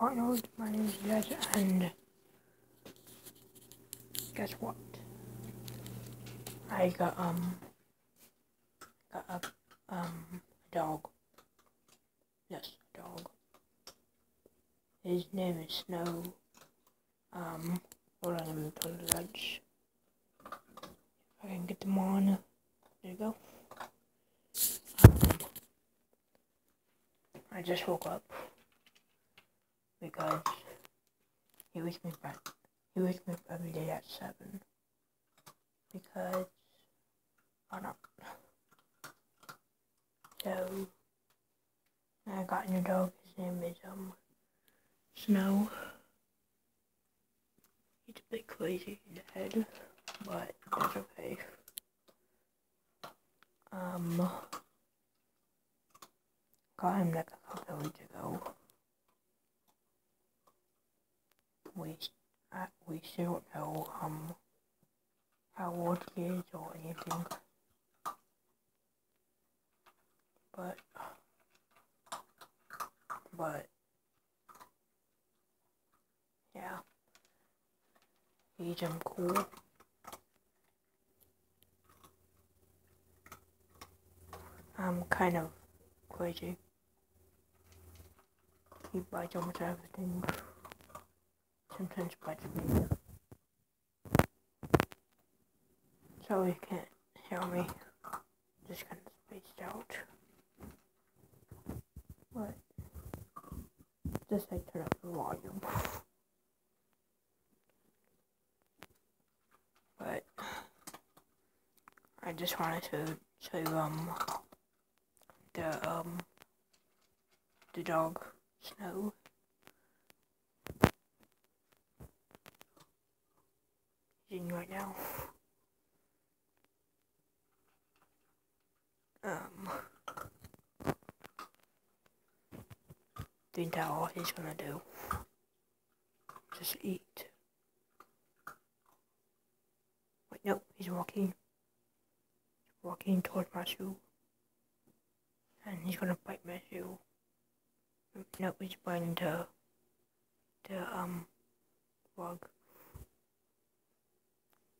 Arnold. My name is Jed, and guess what? I got um got a um a dog. Yes, a dog. His name is Snow. Um, hold on, let me to the ledge. I can get them on. There you go. Um, I just woke up because he wakes me up. He wakes me up every day at seven because I don't. So I got a new dog. His name is um Snow. He's a bit crazy in the head, but that's okay. Um, got him like a couple of weeks ago. We, uh, we still know um how old he is or anything, but but yeah, he's um cool. I'm kind of crazy. He bites almost everything. Sometimes bites me. So he can't hear me. Just kind of spaced out. But just I turn up the volume. But I just wanted to show you um the um the dog Snow. He's in right now. Um think that all he's gonna do. Just eat. Wait, nope, he's walking. Walking towards my shoe. And he's gonna bite my shoe. Nope, he's biting the, the, um, bug.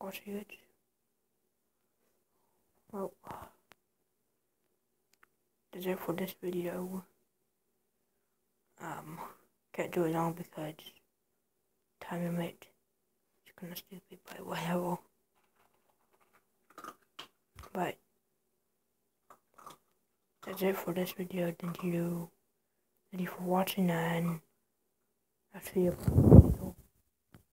It. Well, that's it for this video. Um, can't do it long because time limit is kind of stupid, but whatever. But that's it for this video. Thank you. Thank you for watching and I'll see you.